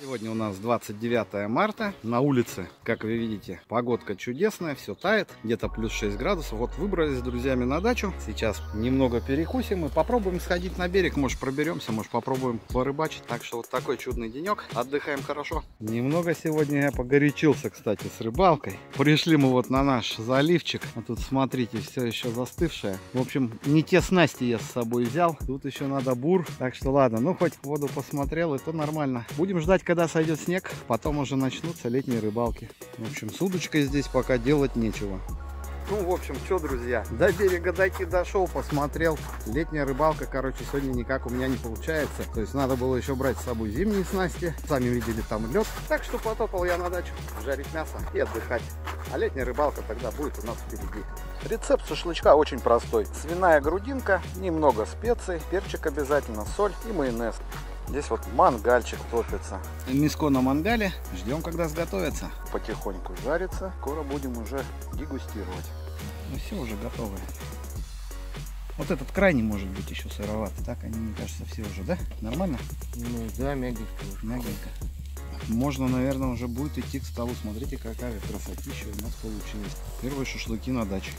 Сегодня у нас 29 марта. На улице, как вы видите, погодка чудесная, все тает. Где-то плюс 6 градусов. Вот выбрались с друзьями на дачу. Сейчас немного перекусим и попробуем сходить на берег. Может проберемся, может попробуем порыбачить. Так что вот такой чудный денек. Отдыхаем хорошо. Немного сегодня я погорячился, кстати, с рыбалкой. Пришли мы вот на наш заливчик. А тут, смотрите, все еще застывшее. В общем, не те снасти я с собой взял. Тут еще надо бур. Так что ладно, ну хоть воду посмотрел, это нормально. Будем ждать когда сойдет снег, потом уже начнутся летние рыбалки. В общем, с удочкой здесь пока делать нечего. Ну, в общем, что, друзья, до берега дойти дошел, посмотрел. Летняя рыбалка, короче, сегодня никак у меня не получается. То есть надо было еще брать с собой зимние снасти. Сами видели, там лед. Так что потопал я на дачу жарить мясо и отдыхать. А летняя рыбалка тогда будет у нас впереди. Рецепт шашлычка очень простой. Свиная грудинка, немного специй, перчик обязательно, соль и майонез. Здесь вот мангальчик топится. Миско на мангале. Ждем, когда сготовится. Потихоньку жарится. Скоро будем уже дегустировать. Ну все уже готовы. Вот этот крайний может быть еще сыроватый. Так они, мне кажется, все уже, да? Нормально? Ну да, мягенько уже. Мягенько. Можно, наверное, уже будет идти к столу. Смотрите, какая красотища у нас получилась. Первые шашлыки на даче.